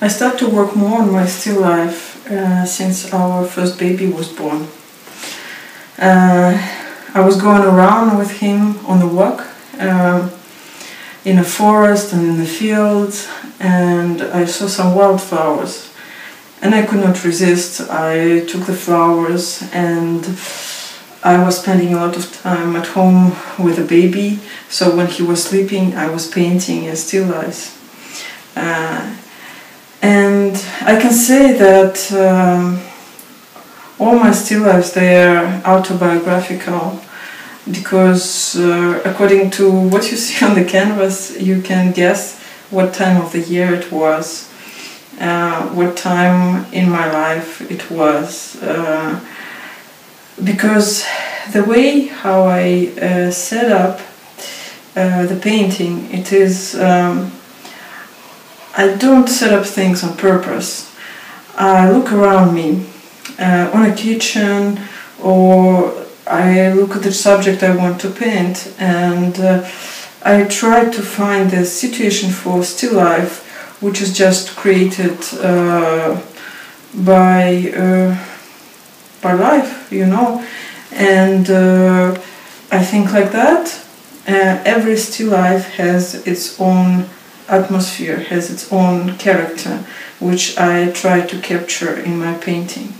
I started to work more on my still life uh, since our first baby was born. Uh, I was going around with him on the walk uh, in a forest and in the fields, and I saw some wildflowers. And I could not resist. I took the flowers and I was spending a lot of time at home with the baby. So when he was sleeping, I was painting in still life. Uh, I can say that um, all my still lives they are autobiographical because uh, according to what you see on the canvas, you can guess what time of the year it was, uh, what time in my life it was. Uh, because the way how I uh, set up uh, the painting, it is. Um, I don't set up things on purpose. I look around me uh, on a kitchen or I look at the subject I want to paint and uh, I try to find the situation for still life which is just created uh, by uh, by life, you know. And uh, I think like that, uh, every still life has its own atmosphere, has its own character, which I try to capture in my painting.